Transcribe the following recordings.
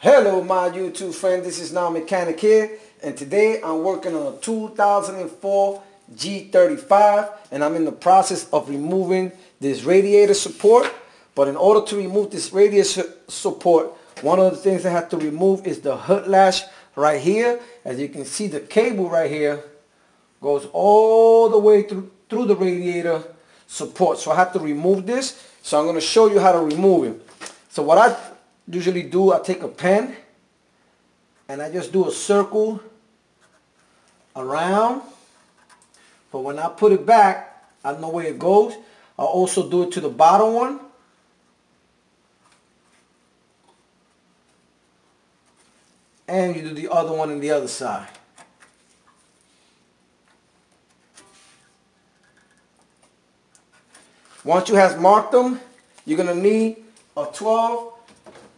Hello my YouTube friend, this is None Mechanic here and today I'm working on a 2004 G35 and I'm in the process of removing this radiator support. But in order to remove this radiator support one of the things I have to remove is the hood latch right here. As you can see the cable right here goes all the way through, through the radiator support. So I have to remove this. So I'm going to show you how to remove it. So what I usually do, I take a pen and I just do a circle around. But when I put it back, I know where it goes. I also do it to the bottom one. And you do the other one on the other side. Once you have marked them, you're going to need a 12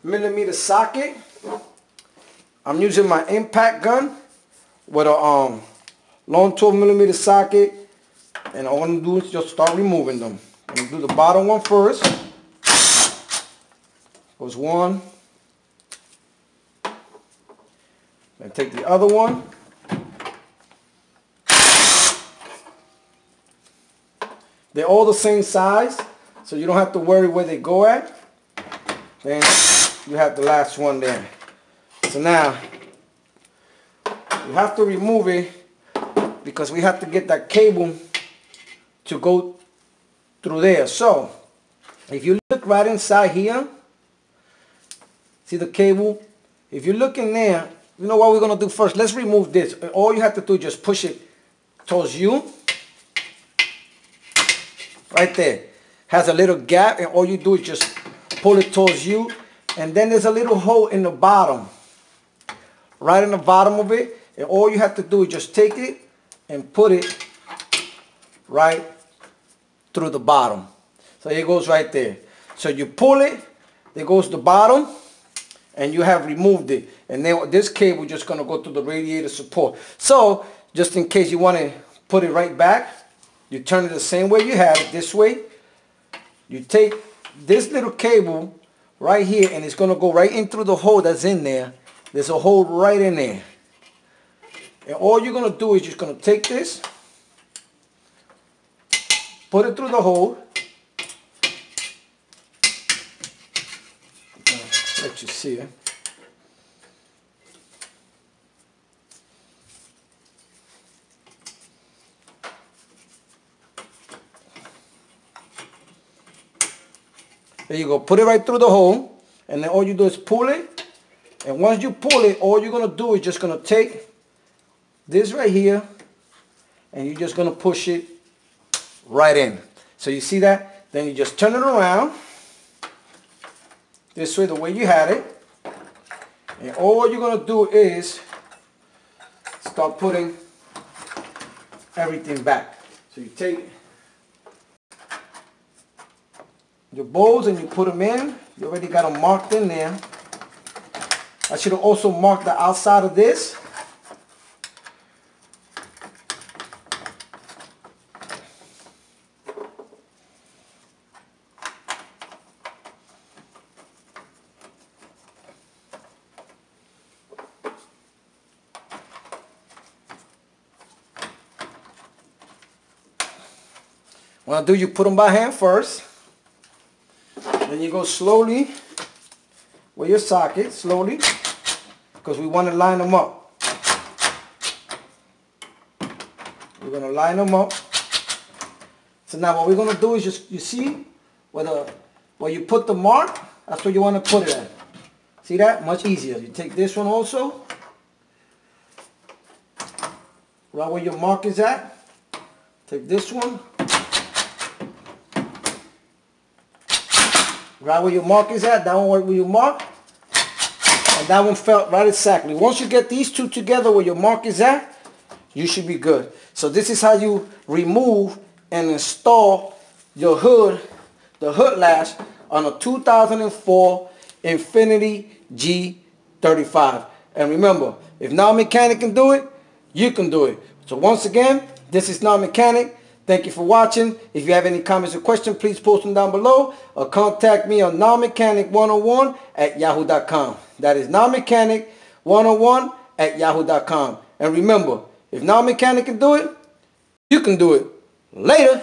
millimeter socket. I'm using my impact gun with a um, long 12 millimeter socket and all I'm going to do is just start removing them. I'm going to do the bottom one first. Goes one. Then take the other one. They're all the same size, so you don't have to worry where they go at. Then you have the last one there. So now, you have to remove it because we have to get that cable to go through there. So, if you look right inside here, see the cable? If you look in there, you know what we're going to do first? Let's remove this. All you have to do is just push it towards you. Right there. Has a little gap and all you do is just pull it towards you and then there's a little hole in the bottom. Right in the bottom of it. And all you have to do is just take it and put it right through the bottom. So it goes right there. So you pull it, there goes to the bottom, and you have removed it. And then this cable just going to go to the radiator support. So just in case you want to put it right back, you turn it the same way you have it, this way. You take this little cable right here and it's going to go right in through the hole that's in there. There's a hole right in there. And all you're going to do is just going to take this, put it through the hole. Let you see it. There you go. Put it right through the hole. And then all you do is pull it. And once you pull it, all you're going to do is just going to take this right here. And you're just going to push it right in. So you see that? Then you just turn it around. This way, the way you had it. And all you're going to do is start putting everything back. So you take your bowls and you put them in. You already got them marked in there. I should have also marked the outside of this. When I do, you put them by hand first. Then you go slowly with your socket, slowly, because we want to line them up. We're going to line them up. So now what we're going to do is just, you see, where, the, where you put the mark, that's where you want to put it at. See that? Much easier. You take this one also. Right where your mark is at. Take this one. Right where your mark is at, that one where you mark. And that one felt right exactly. Once you get these two together where your mark is at, you should be good. So this is how you remove and install your hood, the hood latch on a 2004 Infiniti G35. And remember, if None Mechanic can do it, you can do it. So once again, this is None Mechanic. Thank you for watching. If you have any comments or questions, please post them down below or contact me on nonemechanic101 at yahoo.com. That is nonemechanic101 at yahoo.com. And remember, if None Mechanic can do it, you can do it. Later.